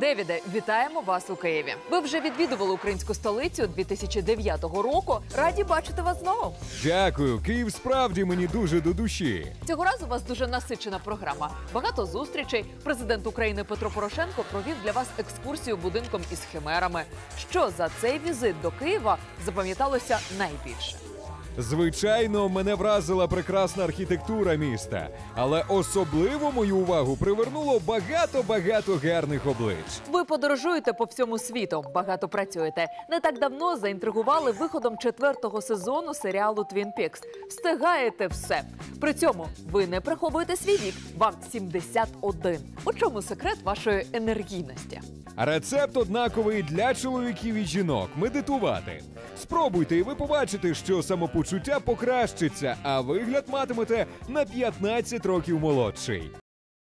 Девіде, вітаємо вас у Києві. Ви вже відвідували українську столицю 2009 року. Раді бачити вас знову. Дякую, Київ справді мені дуже до душі. Цього разу у вас дуже насичена програма. Багато зустрічей. Президент України Петро Порошенко провів для вас екскурсію будинком із химерами. Що за цей візит до Києва запам'яталося найбільше? Звичайно, мене вразила прекрасна архітектура міста, але особливо мою увагу привернуло багато-багато гарних облич. Ви подорожуєте по всьому світу, багато працюєте. Не так давно заінтригували виходом четвертого сезону серіалу Twin Peaks. Встигаєте все. При цьому ви не приховуєте свій вік. Вам 71. У чому секрет вашої енергійності? Рецепт однаковий для чоловіків і жінок медитувати. Спробуйте, і ви побачите, що самопочуття покращиться, а вигляд матимете на 15 років молодший.